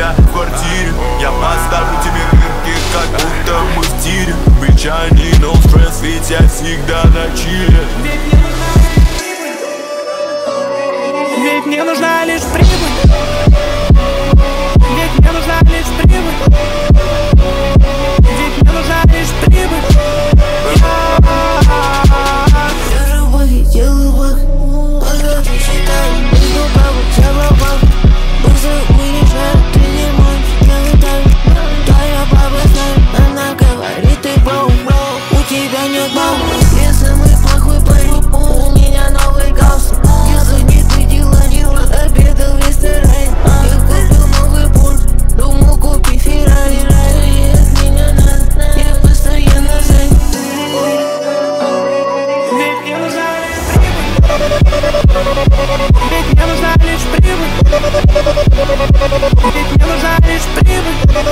тебя в квартире. Я поставлю тебе мирки, как будто мы в тире. Бичани, no stress, ведь я всегда на чиле. Ведь мне нужна лишь прибыль. вернет маму Если мы плохой парень, у меня новый галстук. Если не ты дела, не обедал в ресторане Я купил новый пункт, думал купи Феррари. Если меня надо, я постоянно занят Ведь мне нужна лишь Ведь мне нужна лишь прибыль. Ведь мне нужна лишь прибыль.